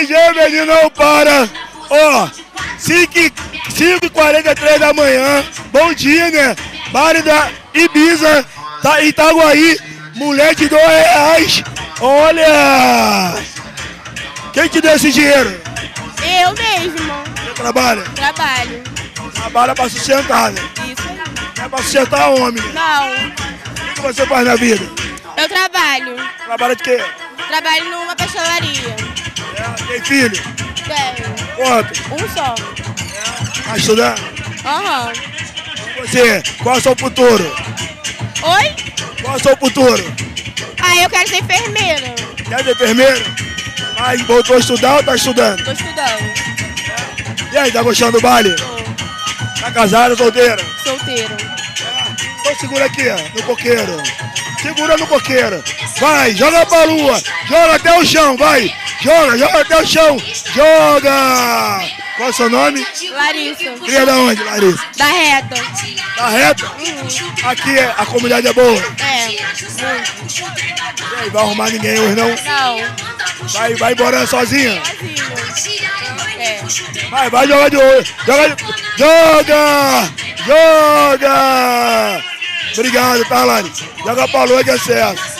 ligeiro, menino, não para. Ó, 5h43 da manhã, bom dia, né? Baile da Ibiza, tá, Itaguaí, mulher de dois reais. Olha! Quem te deu esse dinheiro? Eu mesmo. Você trabalha? Trabalho. Trabalha pra sustentar, né? Isso. Não é pra sustentar homem. né? Não. O que você faz na vida? Eu trabalho. Trabalha de quê? Trabalho numa pastelaria. É, tem filho? Tenho. Quanto? Um só. Tá estudando? Aham. Você, qual é o seu futuro? Oi? Qual é o seu futuro? Ah, eu quero ser enfermeira. Quer ser enfermeiro? Mas voltou a estudar ou tá estudando? Tô estudando. E aí, tá gostando do baile? Tô Tá casada, solteira? solteiro. Então segura aqui, ó, no coqueiro. Segura no coqueiro. Vai, joga pra lua. Joga até o chão, vai. Joga, joga até o chão. Joga! Qual é o seu nome? Larissa. Cria da onde, Larissa? Da reta. Da reta? Aqui é, a comunidade é boa. É. Muito. E aí, vai arrumar ninguém hoje não? Não. Vai, vai embora sozinha? Sozinho. É. Vai, vai jogar de olho. Joga, de- joga! Joga! Obrigado, tá, Lari? Joga pra lua que é certo.